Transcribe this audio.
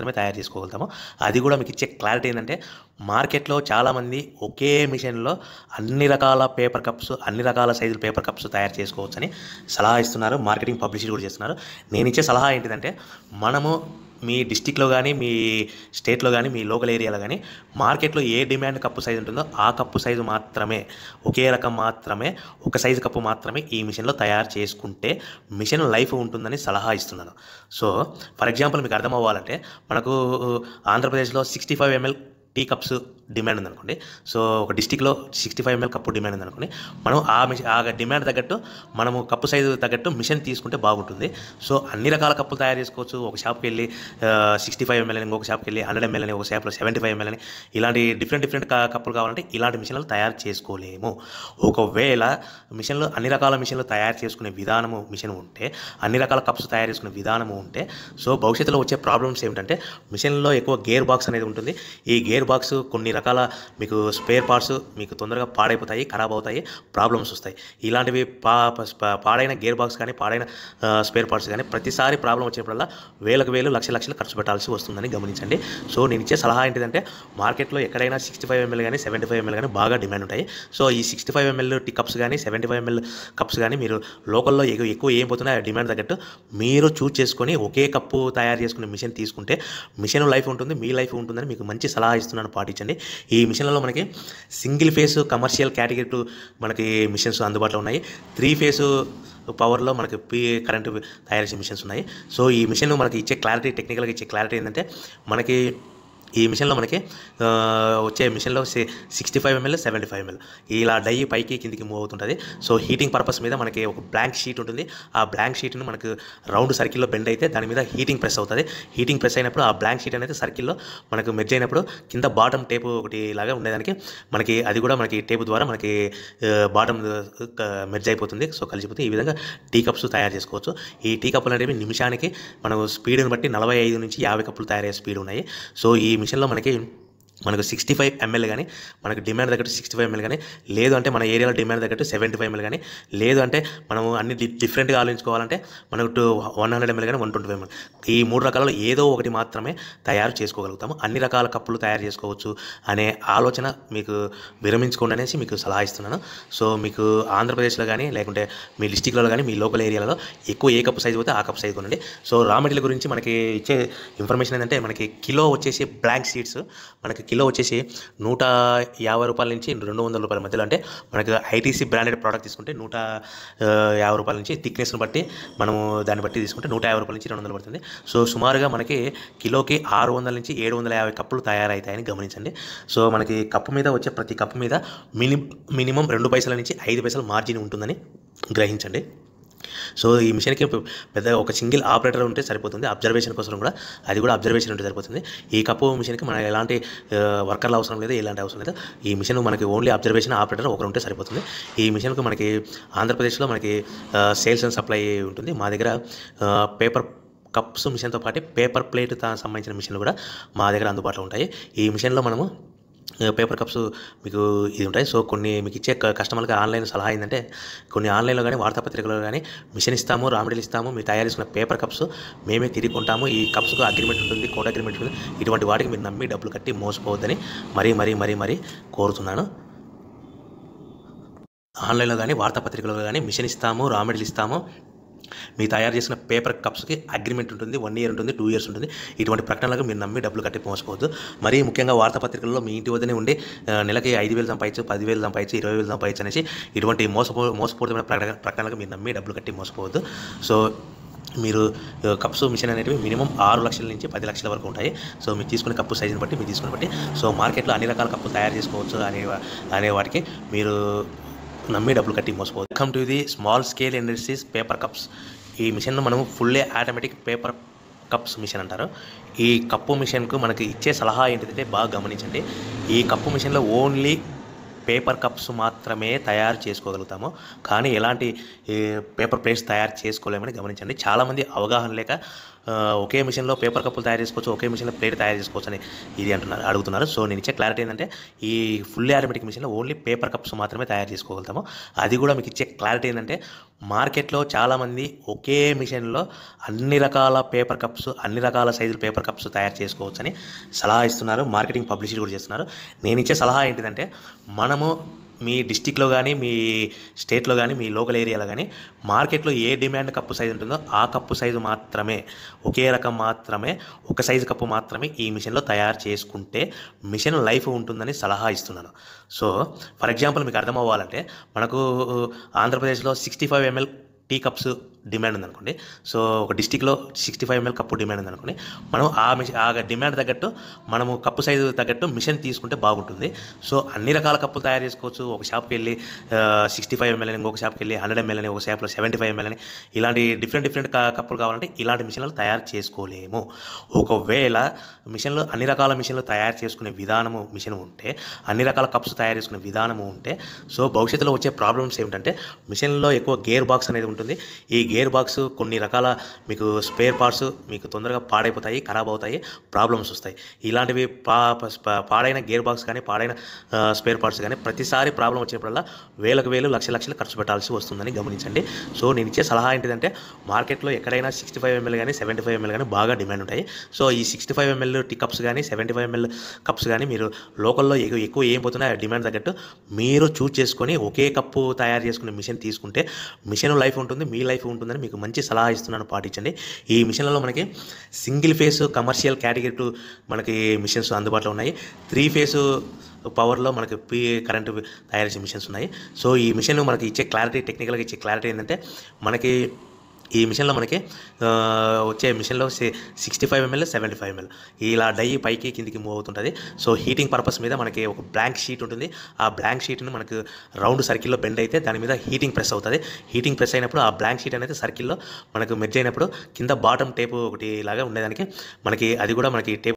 మాత్రమే తయారు చేసుకోగలుగుతాము. అది కూడా మీకు ఇచ్చే క్లారిటీ ఏంటంటే మార్కెట్లో చాలామంది ఒకే మిషన్లో అన్ని రకాల పేపర్ కప్స్ అన్ని రకాల సైజుల పేపర్ కప్స్ తయారు చేసుకోవచ్చని సలహా ఇస్తున్నారు. మార్కెటింగ్ పబ్లిసిటీ కూడా చేస్తున్నారు. నేను ఇచ్చే సలహా ఏంటిదంటే మనము మీ డిస్టిక్లో కానీ మీ స్టేట్లో కానీ మీ లోకల్ ఏరియాలో కానీ మార్కెట్లో ఏ డిమాండ్ కప్పు సైజు ఉంటుందో ఆ కప్పు సైజు మాత్రమే ఒకే రకం మాత్రమే ఒక సైజు కప్పు మాత్రమే ఈ మిషన్లో తయారు చేసుకుంటే మిషన్ లైఫ్ ఉంటుందని సలహా ఇస్తున్నాను. సో ఫర్ ఎగ్జాంపుల్ మీకు అర్థం అవ్వాలంటే మనకు ఆంధ్రప్రదేశ్లో sixty five ML tea cups demand ఉందనుకోండి. సో ఒక డిస్టిక్లో sixty five ML cup demand ఉందనుకోండి. మనం ఆ మిషన్ ఆ డిమాండ్ తగ్గట్టు మనము కప్పు సైజు తగ్గట్టు మిషన్ తీసుకుంటే బాగుంటుంది. సో అన్ని రకాల కప్పులు తయారు చేసుకోవచ్చు. ఒక షాప్కి వెళ్ళి సిక్స్టీ ఫైవ్ ఎంఎల్ అని ఇంకొక షాప్కి వెళ్ళి హండ్రెడ్ ఎంఎల్ అని ఒక షాప్లో సెవెంటీ ఫైవ్ ఎంఎల్ అని ఇలాంటి డిఫరెంట్ డిఫరెంట్ కప్పులు కావాలంటే ఇలాంటి మిషన్లు తయారు చేసుకోలేము. ఒకవేళ మిషన్లు అన్ని రకాల మిషన్లు తయారు చేసుకునే విధానము మిషన్ ఉంటే అన్ని రకాల కప్స్ తయారు చేసుకునే విధానము ఉంటే సో భవిష్యత్తులో వచ్చే ప్రాబ్లమ్స్ ఏమిటంటే మిషన్లో ఎక్కువ గేర్ బాక్స్ అనేది ఉంటుంది. ఈ గేర్ బాక్స్ కొన్ని రకాల మీకు స్పేర్ పార్ట్స్ మీకు తొందరగా పాడైపోతాయి ఖరాబ్ అవుతాయి ప్రాబ్లమ్స్ వస్తాయి. ఇలాంటివి పా ప- పాడైన గేర్ బాక్స్ కానీ పాడైన స్పేర్ పార్ట్స్ కానీ ప్రతిసారి ప్రాబ్లం వచ్చినప్పుడల్లా వేలకు వేలు లక్ష లక్షలు ఖర్చు పెట్టాల్సి వస్తుందని గమనించండి. సో నేను ఇచ్చే సలహా ఏంటిదంటే మార్కెట్లో ఎక్కడైనా సిక్స్టీ ఫైవ్ ఎంఎల్ కానీ సెవెంటీ ఫైవ్ ఎంఎల్ కానీ బాగా డిమాండ్ ఉంటాయి. సో ఈ sixty five ML tea cups కానీ సెవెంటీ ఫైవ్ ఎంఎల్ కప్స్ కానీ మీరు లోకల్లో ఎక్కువ ఎక్కువ ఏం పోతున్నాయి ఆ డిమాండ్ తగ్గట్టు మీరు చూస్ చేసుకొని ఒకే కప్పు తయారు చేసుకునే మిషన్ తీసుకుంటే మిషన్ లైఫ్ ఉంటుంది మీ లైఫ్ ఉంటుందని మీకు మంచి సలహా ఇస్తున్నాను పాటించండి. ఈ మిషన్లలో మనకి సింగిల్ ఫేస్ కమర్షియల్ కేటగిరీ మనకి మిషన్స్ అందుబాటులో ఉన్నాయి. త్రీ ఫేస్ పవర్లో మనకి పీ కరెంటు తయారు చేసే మిషన్స్ ఉన్నాయి. సో ఈ మిషన్ మనకి ఇచ్చే క్లారిటీ టెక్నికల్గా ఇచ్చే క్లారిటీ ఏంటంటే మనకి ఈ మిషన్లో మనకి వచ్చే మిషన్లో sixty five ML seventy five ML ఇలా డై పైకి కిందికి మూవ్ అవుతుంటుంది. సో హీటింగ్ పర్పస్ మీద మనకి ఒక బ్లాంక్ షీట్ ఉంటుంది. ఆ బ్లాంక్ షీట్ని మనకు రౌండ్ సర్కిల్లో బెండ్ అయితే దాని మీద హీటింగ్ ప్రెస్ అవుతుంది. హీటింగ్ ప్రెస్ అయినప్పుడు ఆ బ్లాంక్ షీట్ అనేది సర్కిల్లో మనకు మెర్జ్ అయినప్పుడు కింద బాటమ్ టేప్ ఒకటి లాగా ఉండేదానికి మనకి అది కూడా మనకి టేప్ ద్వారా మనకి బాటమ్ మెర్జ్ అయిపోతుంది. సో కలిసిపోతే ఈ విధంగా టీ కప్స్ తయారు చేసుకోవచ్చు. ఈ టీ కప్పులు అనేవి నిమిషానికి మనం స్పీడ్ని బట్టి నలభై ఐదు నుంచి యాభై కప్పులు తయారయ్యే స్పీడ్ ఉన్నాయి. సో ఈ మిషన్లో మనకి మనకు సిక్స్టీ ఫైవ్ ఎంఎల్ కానీ మనకు డిమాండ్ తగ్గట్టు సిక్స్టీ ఫైవ్ ఎంఎల్ కానీ లేదు అంటే మన ఏరియాలో డిమాండ్ తగ్గట్టు సెవెంటీ ఫైవ్ ఎంఎల్ కానీ లేదు అంటే మనము అన్ని డిఫరెంట్గా ఆలోచించుకోవాలంటే మనకు టూ వన్ హండ్రెడ్ ఎంఎల్ కానీ వన్ ట్వంటీ ఫైవ్ ఎంఎల్ ఈ మూడు రకాలలో ఏదో ఒకటి మాత్రమే తయారు చేసుకోగలుగుతాము. అన్ని రకాల కప్పులు తయారు చేసుకోవచ్చు అనే ఆలోచన మీకు విరమించుకోండి అనేసి మీకు సలహా ఇస్తున్నాను. సో మీకు ఆంధ్రప్రదేశ్లో కానీ లేకుంటే మీ డిస్టిక్లలో కానీ మీ లోకల్ ఏరియాలలో ఎక్కువ ఏ కప్పు సైజు పోతే ఆ కప్ సైజు కొనండి. సో రా మెటీరియల్ గురించి మనకి ఇచ్చే ఇన్ఫర్మేషన్ ఏంటంటే మనకి కిలో వచ్చేసి బ్లాంక్ సీడ్స్ మనకి కిలో వచ్చేసి నూట యాభై రూపాయల నుంచి రెండు వందల రూపాయల మధ్యలో. అంటే మనకి ఐటీసీ బ్రాండెడ్ ప్రోడక్ట్ తీసుకుంటే నూట యాభై రూపాయల నుంచి థిక్నెస్ని బట్టి మనము దాన్ని బట్టి తీసుకుంటే నూట యాభై రూపాయల నుంచి రెండు వందలు పడుతుంది. సో సుమారుగా మనకి కిలోకి ఆరు వందల నుంచి ఏడు వందల యాభై కప్పులు తయారవుతాయని గమనించండి. సో మనకి కప్పు మీద వచ్చే ప్రతి కప్పు మీద మిని మినిమం రెండు పైసల నుంచి ఐదు పైసల మార్జిన్ ఉంటుందని గ్రహించండి. సో ఈ మిషన్కి పెద్ద ఒక సింగిల్ ఆపరేటర్ ఉంటే సరిపోతుంది. అబ్జర్వేషన్ కోసం కూడా అది కూడా అబ్జర్వేషన్ ఉంటే సరిపోతుంది. ఈ కప్పు మిషన్కి మనకి ఎలాంటి వర్కర్లు అవసరం లేదు ఎలాంటి అవసరం లేదు. ఈ మిషన్ మనకి ఓన్లీ అబ్జర్వేషన్ ఆపరేటర్ ఒకరు ఉంటే సరిపోతుంది. ఈ మిషన్కి మనకి ఆంధ్రప్రదేశ్లో మనకి సేల్స్ అండ్ సప్లై ఉంటుంది. మా దగ్గర పేపర్ కప్స్ మిషన్తో పాటు పేపర్ ప్లేట్ సంబంధించిన మిషన్లు కూడా మా దగ్గర అందుబాటులో ఉంటాయి. ఈ మిషన్లో మనము పేపర్ కప్స్ మీకు ఇది ఉంటాయి. సో కొన్ని మీకు ఇచ్చే కస్టమర్కి ఆన్లైన్ సలహా ఏంటంటే కొన్ని ఆన్లైన్లో కానీ వార్తాపత్రికలో కానీ మిషన్ ఇస్తాము రా మెటీరియల్ ఇస్తాము మీరు తయారు చేసుకున్న పేపర్ కప్స్ మేమే తిరిగి కొంటాము. ఈ కప్స్కు అగ్రిమెంట్ ఉంటుంది కోట్ అగ్రిమెంట్ ఉంటుంది. ఇటువంటి వాటికి మీరు నమ్మి డబ్బులు కట్టి మోసపోవద్దని మరీ మరీ మరీ మరీ కోరుతున్నాను. ఆన్లైన్లో కానీ వార్తాపత్రికలో కానీ మిషన్ ఇస్తాము రా మెటీరియల్ ఇస్తాము మీ తయారు చేసిన పేపర్ కప్స్కి అగ్రిమెంట్ ఉంటుంది వన్ ఇయర్ ఉంటుంది టూ ఇయర్స్ ఉంటుంది. ఇటువంటి ప్రకటనలకు మీరు నమ్మి డబ్బులు కట్టి మోసపోవద్దు. మరీ ముఖ్యంగా వార్తాపత్రికల్లో మీ ఇంటి వద్దనే ఉండి నెలకి ఐదు వేలు సంపాదించు పదివేలు సంపాదించు ఇరవై వేలు సంపాదించు అనేసి ఇటువంటి మోసపో మోసపూరితమైన ప్రకటన ప్రకటనలకు మీరు నమ్మి డబ్బులు కట్టి మోసపోవద్దు. సో మీరు కప్స్ మిషన్ అనేవి మినిమం ఆరు లక్షల నుంచి పది లక్షల వరకు ఉంటాయి. సో మీరు తీసుకునే కప్పు సైజుని బట్టి మీరు తీసుకుని బట్టి. సో మార్కెట్లో అన్ని రకాల కప్పు తయారు చేసుకోవచ్చు అనే అనే వాటికి మీరు నమ్మి డబ్బులు కట్టి మోసపోదు come to the small scale industries paper cups ఈ మిషన్ను మనము fully automatic paper cups machine అంటారు. ఈ కప్పు మిషన్కు మనకి ఇచ్చే సలహా ఏంటిదంటే బాగా గమనించండి. ఈ కప్పు మిషన్లో ఓన్లీ పేపర్ కప్స్ మాత్రమే తయారు చేసుకోగలుగుతాము. కానీ ఎలాంటి పేపర్ ప్లేట్స్ తయారు చేసుకోలేమని గమనించండి. చాలామంది అవగాహన లేక ఒకే మిషన్లో పేపర్ కప్పులు తయారు చేసుకోవచ్చు ఒకే మిషన్లో ప్లేట్ తయారు చేసుకోవచ్చు అని ఇది అంటున్నారు అడుగుతున్నారు. సో నేను ఇచ్చే క్లారిటీ ఏంటంటే ఈ ఫుల్ ఆటోమేటిక్ మిషన్లో ఓన్లీ పేపర్ కప్స్ మాత్రమే తయారు చేసుకోగలుగుతాము. అది కూడా మీకు ఇచ్చే క్లారిటీ ఏంటంటే మార్కెట్లో చాలామంది ఒకే మిషన్లో అన్ని రకాల పేపర్ కప్స్ అన్ని రకాల సైజుల పేపర్ కప్స్ తయారు చేసుకోవచ్చని సలహా ఇస్తున్నారు. మార్కెటింగ్ పబ్లిసిటీ కూడా చేస్తున్నారు. నేను ఇచ్చే సలహా ఏంటిదంటే మనము మీ డిస్టిక్లో కానీ మీ స్టేట్లో కానీ మీ లోకల్ ఏరియాలో కానీ మార్కెట్లో ఏ డిమాండ్ కప్పు సైజు ఉంటుందో ఆ కప్పు సైజు మాత్రమే ఒకే రకం మాత్రమే ఒక సైజు కప్పు మాత్రమే ఈ మిషన్లో తయారు చేసుకుంటే మిషన్ లైఫ్ ఉంటుందని సలహా ఇస్తున్నాను. సో ఫర్ ఎగ్జాంపుల్ మీకు అర్థం అవ్వాలంటే మనకు ఆంధ్రప్రదేశ్లో sixty five ML tea cups demand ఉందనుకోండి. సో ఒక డిస్టిక్లో sixty five ML cup demand ఉందనుకోండి. మనం ఆ మిషన్ ఆ డిమాండ్ తగ్గట్టు మనము కప్పు సైజు తగ్గట్టు మిషన్ తీసుకుంటే బాగుంటుంది. సో అన్ని రకాల కప్పులు తయారు చేసుకోవచ్చు. ఒక షాప్కి వెళ్ళి సిక్స్టీ ఫైవ్ ఎంఎల్ అని ఇంకొక షాప్కి వెళ్ళి హండ్రెడ్ ఎంఎల్ అని ఒక షాప్లో సెవెంటీ ఫైవ్ ఎంఎల్ అని ఇలాంటి డిఫరెంట్ డిఫరెంట్ కప్పులు కావాలంటే ఇలాంటి మిషన్లు తయారు చేసుకోలేము. ఒకవేళ మిషన్లు అన్ని రకాల మిషన్లు తయారు చేసుకునే విధానము మిషన్ ఉంటే అన్ని రకాల కప్స్ తయారు చేసుకునే విధానము ఉంటే సో భవిష్యత్తులో వచ్చే ప్రాబ్లమ్స్ ఏమిటంటే మిషన్లో ఎక్కువ గేర్ బాక్స్ అనేది ఉంటుంది. ఈ గేర్ బాక్స్ కొన్ని రకాల మీకు స్పేర్ పార్ట్స్ మీకు తొందరగా పాడైపోతాయి ఖరాబ్ అవుతాయి ప్రాబ్లమ్స్ వస్తాయి. ఇలాంటివి పా పాడైన గేర్ బాక్స్ కానీ పాడైన స్పేర్ పార్ట్స్ కానీ ప్రతిసారి ప్రాబ్లం వచ్చినప్పుడల్లా వేలకు వేలు లక్ష లక్షలు ఖర్చు పెట్టాల్సి వస్తుందని గమనించండి. సో నేను ఇచ్చే సలహా ఏంటిదంటే మార్కెట్లో ఎక్కడైనా సిక్స్టీ ఫైవ్ ఎంఎల్ కానీ సెవెంటీ ఫైవ్ ఎంఎల్ కానీ బాగా డిమాండ్ ఉంటాయి. సో ఈ sixty five ML tea cups కానీ సెవెంటీ ఫైవ్ ఎంఎల్ కప్స్ కానీ మీరు లోకల్లో ఎక్కువ ఎక్కువ ఏం పోతున్నాయి డిమాండ్ తగ్గట్టు మీరు చూస్ చేసుకొని ఒకే కప్పు తయారు చేసుకునే మిషన్ తీసుకుంటే మిషన్ లైఫ్ ఉంటుంది మీ లైఫ్ ఉంటుందని మీకు మంచి సలహా ఇస్తున్నాను పాటించండి. ఈ మిషన్లలో మనకి single phase commercial category two మనకి మిషన్స్ అందుబాటులో ఉన్నాయి. త్రీ ఫేస్ పవర్లో మనకి పీ కరెంటు తయారు చేసే మిషన్స్ ఉన్నాయి. సో ఈ మిషన్ మనకి ఇచ్చే క్లారిటీ టెక్నికల్గా ఇచ్చే క్లారిటీ ఏంటంటే మనకి ఈ మిషన్లో మనకి వచ్చే మిషన్లో sixty five ML seventy five ML ఇలా డై పైకి కిందికి మూవ్ అవుతుంటుంది. సో హీటింగ్ పర్పస్ మీద మనకి ఒక బ్లాంక్ షీట్ ఉంటుంది. ఆ బ్లాంక్ షీట్ని మనకు రౌండ్ సర్కిల్లో బెండ్ అయితే దాని మీద హీటింగ్ ప్రెస్ అవుతుంది. హీటింగ్ ప్రెస్ అయినప్పుడు ఆ బ్లాంక్ షీట్ అనేది సర్కిల్లో మనకు మెర్జ్ అయినప్పుడు కింద బాటమ్ టేప్ ఒకటి లాగా ఉండేదానికి మనకి అది కూడా మనకి టేప్